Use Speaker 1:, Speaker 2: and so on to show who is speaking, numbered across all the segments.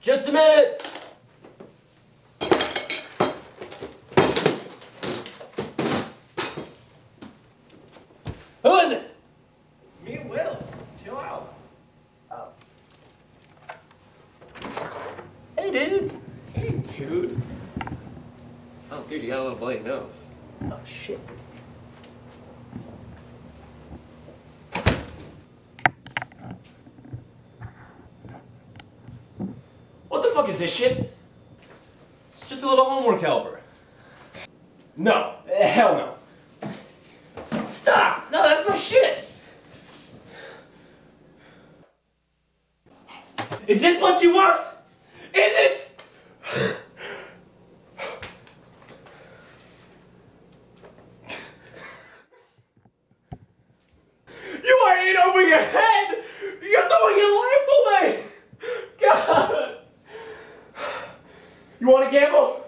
Speaker 1: Just a minute. Who is it?
Speaker 2: It's me and Will. Chill out. Oh.
Speaker 1: Hey, dude.
Speaker 2: Hey, dude. Oh, dude, you got a little bloody nose.
Speaker 1: Oh, shit.
Speaker 2: Is this shit?
Speaker 1: It's just a little homework helper.
Speaker 2: No. Eh, Hell no.
Speaker 1: Stop! No, that's my shit!
Speaker 2: Is this what you want? Is it? You are in over your head! You wanna gamble?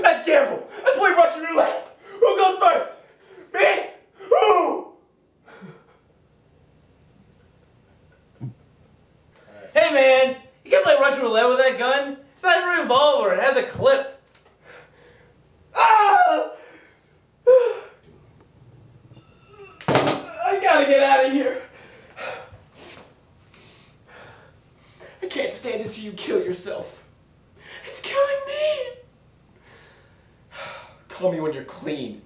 Speaker 2: Let's gamble! Let's play Russian roulette! Who goes first? Me? Who?
Speaker 1: Hey, man! You can't play Russian roulette with that gun. It's not even a revolver. It has a clip.
Speaker 2: Ah! I gotta get out of here. I can't stand to see you kill yourself. Call me when you're clean.